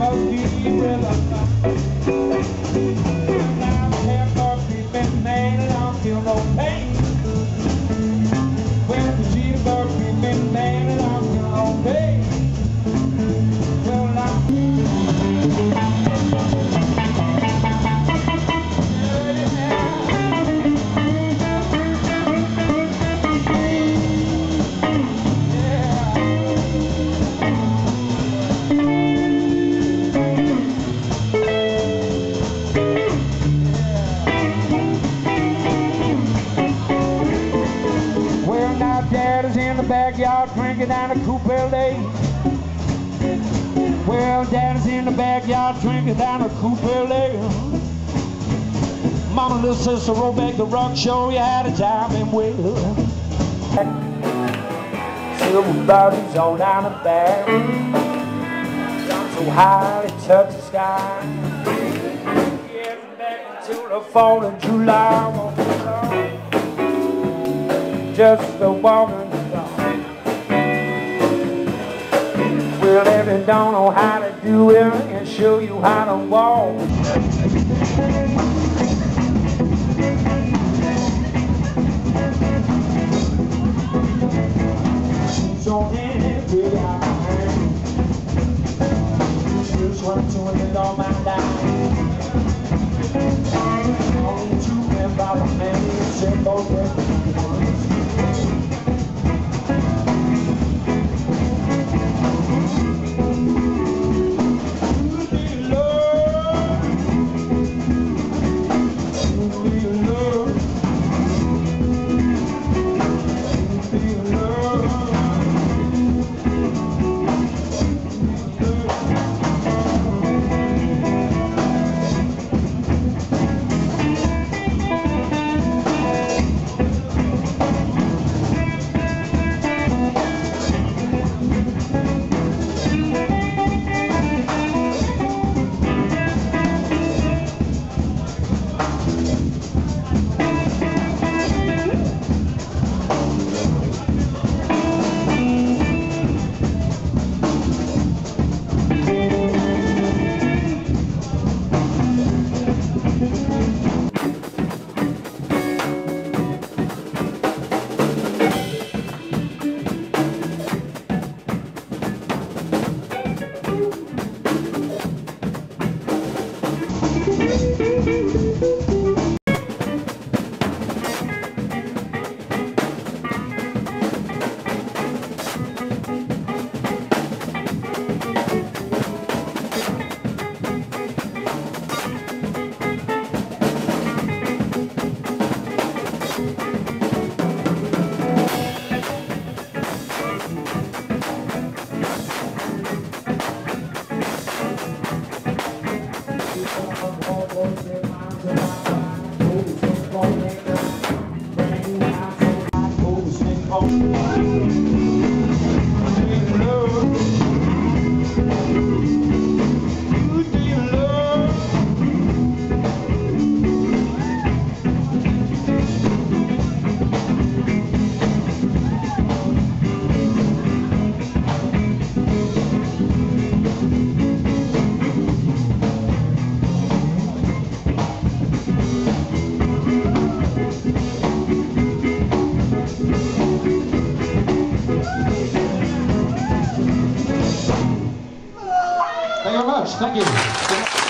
smoky will my is in the backyard drinking out of coupe LA. Well, is in the backyard drinking down of coupe LA. Mama, little sister, roll back the rock, show you how to time and well. Silver birdies all down the barrel. So high it touches the sky. Getting back until the fall of July. Just a woman. Well, if you don't know how to do it, and show you how to walk. So every hand, just want to end all my life. başkan geliyor.